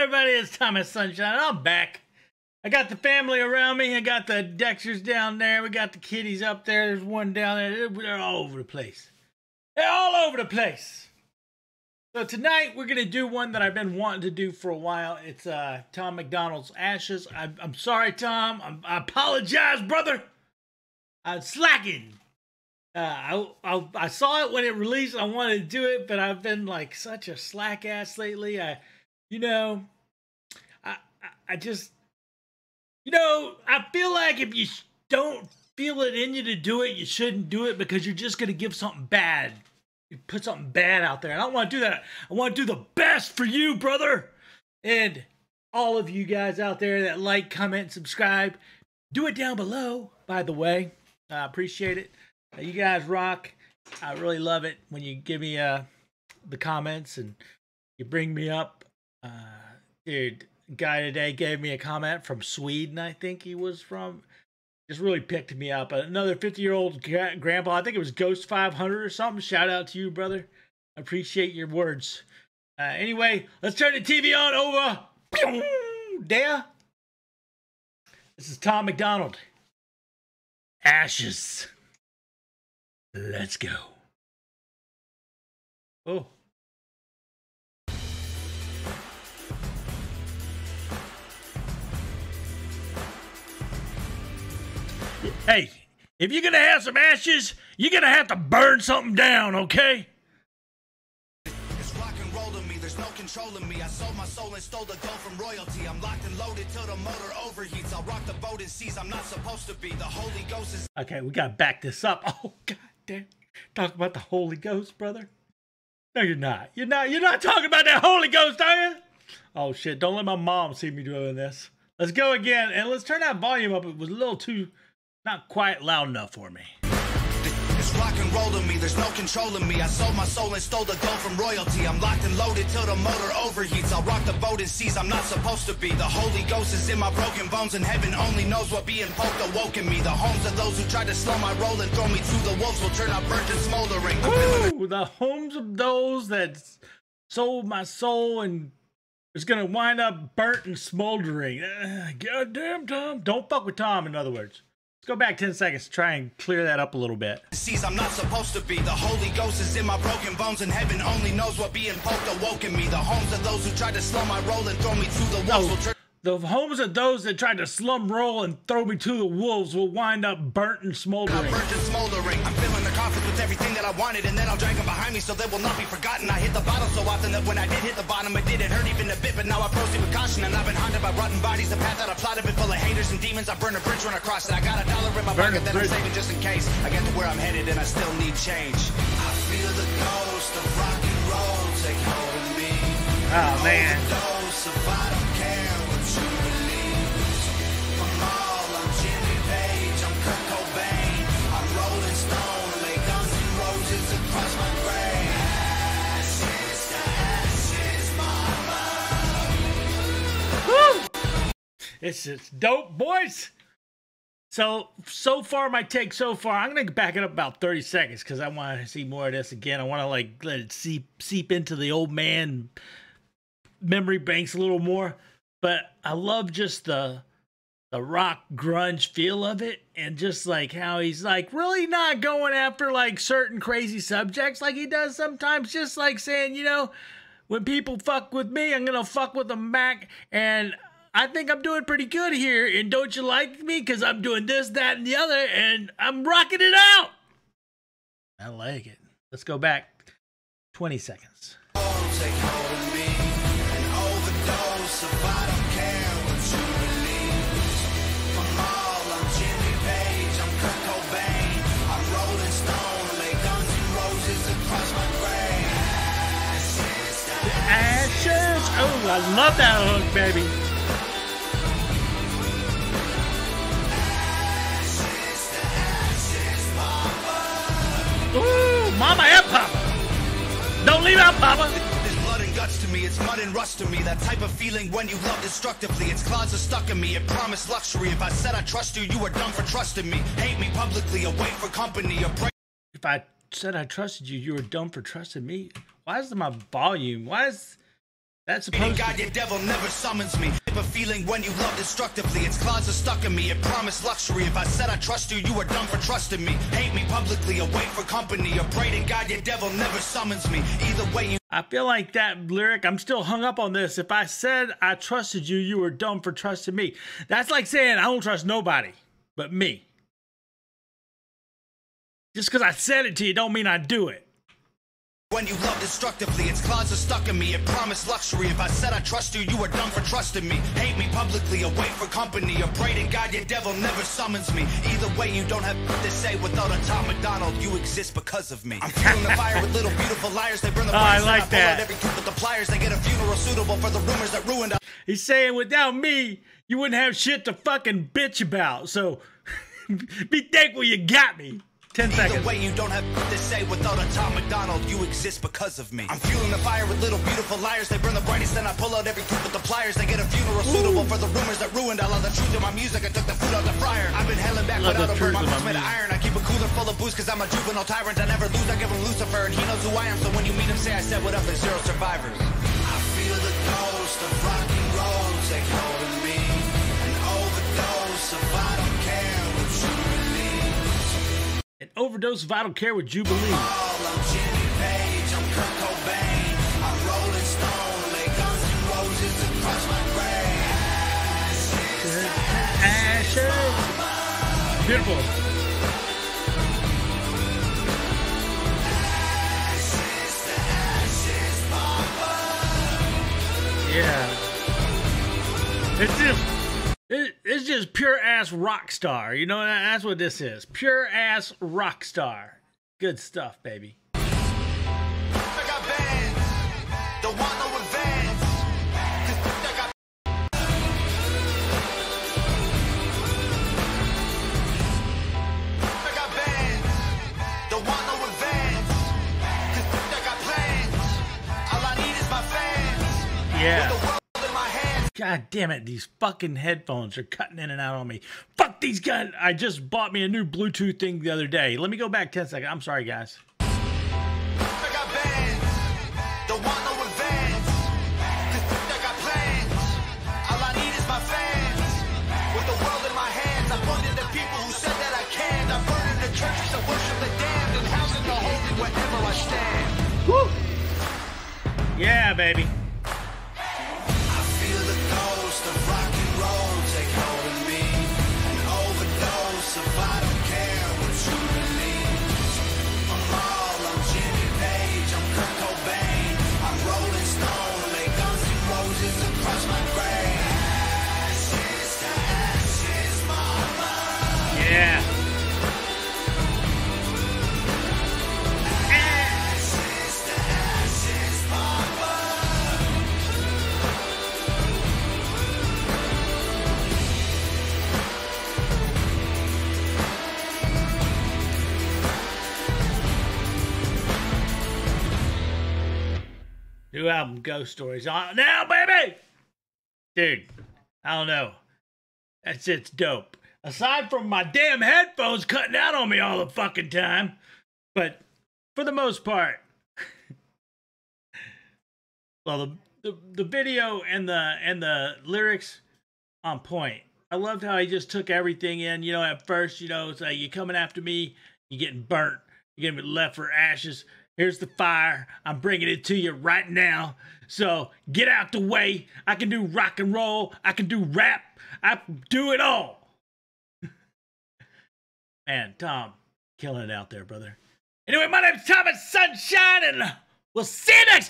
everybody? It's Thomas Sunshine. I'm back. I got the family around me. I got the Dexters down there. We got the kitties up there. There's one down there. They're all over the place. They're all over the place. So tonight we're gonna do one that I've been wanting to do for a while. It's uh, Tom MacDonald's Ashes. I, I'm sorry, Tom. I'm, I apologize, brother. I'm slacking. Uh, I, I I saw it when it released. I wanted to do it, but I've been like such a slack ass lately. I, you know, I I, I just, you know, I feel like if you don't feel it in you to do it, you shouldn't do it because you're just gonna give something bad. You put something bad out there. I don't want to do that. I want to do the best for you, brother, and all of you guys out there that like, comment, subscribe. Do it down below. By the way, I appreciate it. Uh, you guys rock. I really love it when you give me uh the comments and you bring me up. Uh, dude, guy today gave me a comment from Sweden. I think he was from. Just really picked me up. Another 50 year old grandpa. I think it was Ghost 500 or something. Shout out to you, brother. I appreciate your words. Uh, anyway, let's turn the TV on over. There. This is Tom MacDonald. Ashes. Let's go. Oh. Hey, if you're gonna have some ashes, you're gonna have to burn something down, okay? It's rock and roll to me, there's no controlling me. I sold my soul and stole the gold from royalty. I'm locked and loaded till the motor overheats. I'll rock the boat and seas I'm not supposed to be. The Holy Ghost is Okay, we gotta back this up. Oh god damn. Talk about the Holy Ghost, brother. No, you're not. You're not you're not talking about that Holy Ghost, are you? Oh shit, don't let my mom see me doing this. Let's go again and let's turn that volume up. It was a little too not quite loud enough for me. It's rock and roll to me, there's no controlling me. I sold my soul and stole the gold from royalty. I'm locked and loaded till the motor overheats. I'll rock the boat and seas I'm not supposed to be. The Holy Ghost is in my broken bones, and heaven only knows what being poked awoken me. The homes of those who tried to slow my roll and throw me through the wolves will turn out burnt and smoldering. Ooh, the homes of those that sold my soul and it's gonna wind up burnt and smoldering. Uh, God damn, Tom. Don't fuck with Tom, in other words. Let's go back 10 seconds to try and clear that up a little bit. seas I'm not supposed to be. The Holy Ghost is in my broken bones, and heaven only knows what being poked me. The homes of those who tried to slow my roll and throw me through the will turn. The homes of those that tried to slum roll and throw me to the wolves will wind up burnt and out smoldering. burnt and smoldering. I'm filling the coffins with everything that I wanted, and then I'll drag them behind me so they will not be forgotten. I hit the bottom so often that when I did hit the bottom, it didn't hurt even a bit. But now I proceed with caution, and I've been haunted by rotten bodies. The path that I plotted been full of haters and demons. I burn a bridge when I cross it. I got a dollar in my Burn pocket that I'm saving just in case I get to where I'm headed, and I still need change. I feel the ghost of rock and roll take hold of me. Oh, man. It's just dope, boys. So so far, my take so far, I'm gonna back it up about 30 seconds because I want to see more of this again. I want to like let it seep seep into the old man memory banks a little more. But I love just the the rock grunge feel of it and just like how he's like really not going after like certain crazy subjects like he does sometimes just like saying you know when people fuck with me i'm gonna fuck with them back and i think i'm doing pretty good here and don't you like me? Because i'm doing this that and the other and i'm rocking it out. I like it. Let's go back 20 seconds. Take hold of me. An overdose don't leave out papa There's blood and guts to me, it's mud and rust to me. That type of feeling when you love destructively. Its claws are stuck in me, it promised luxury. If I said I trust you, you were dumb for trusting me. Hate me publicly, or wait for company, or pray. if I said I trusted you, you were dumb for trusting me. Why is my volume? Why is That's supposed God, your devil never summons me. Of feeling when you love destructively. Its claws are stuck in me. It promised luxury. If I said I trust you, you were dumb for trusting me. Hate me publicly or wait for company. Or pray to God, your devil never summons me. Either way, you I feel like that lyric, I'm still hung up on this. If I said I trusted you, you were dumb for trusting me. That's like saying I don't trust nobody but me. Just because I said it to you don't mean I do it. When you love destructively, its claws are stuck in me. It promised luxury. If I said I trust you, you were dumb for trusting me. Hate me publicly or wait for company. Or pray to God, your devil never summons me. Either way, you don't have to say without a Tom MacDonald. You exist because of me. I'm fueling the fire with little beautiful liars. They burn the Oh, I like out that. Every kid with the pliers. They get a funeral suitable for the rumors that ruined He's saying without me, you wouldn't have shit to fucking bitch about. So be thankful you got me. 10 Either seconds. way, you don't have to say without a Tom MacDonald. You exist because of me. I'm fueling the fire with little beautiful liars. They burn the brightest, then I pull out every clip with the pliers. They get a funeral suitable for the rumors that ruined all of the truth in my music. I took the food out the fryer. I've been hailing back Love without a truth bird. My in boots made of iron. I keep a cooler full of booze because I'm a juvenile tyrant. I never lose. I give him Lucifer, and he knows who I am. So when you meet him, say I said what up. There's zero survivors. I feel the ghost of rock and roll take hold and roses across my grave. Ashes. Beautiful. Yeah. It's just it's just pure ass rock star. You know that's what this is. Pure ass rock star. Good stuff, baby. I got bands, don't want no advance. 'Cause I got I got bands, don't want no advance. 'Cause I got plans, all I need is my fans. Yeah. God damn it, these fucking headphones are cutting in and out on me. Fuck these guys. I just bought me a new Bluetooth thing the other day. Let me go back 10 seconds. I'm sorry, guys. I got New album, Ghost Stories. On now, baby! Dude, I don't know. That's it's dope. Aside from my damn headphones cutting out on me all the fucking time. But for the most part, well, the, the the video and the and the lyrics on point. I loved how he just took everything in. You know, at first, you know, it's like you're coming after me, you're getting burnt, you're gonna left for ashes. Here's the fire. I'm bringing it to you right now. So get out the way. I can do rock and roll. I can do rap. I do it all. Man, Tom, killing it out there, brother. Anyway, my name's Thomas Sunshine, and we'll see you next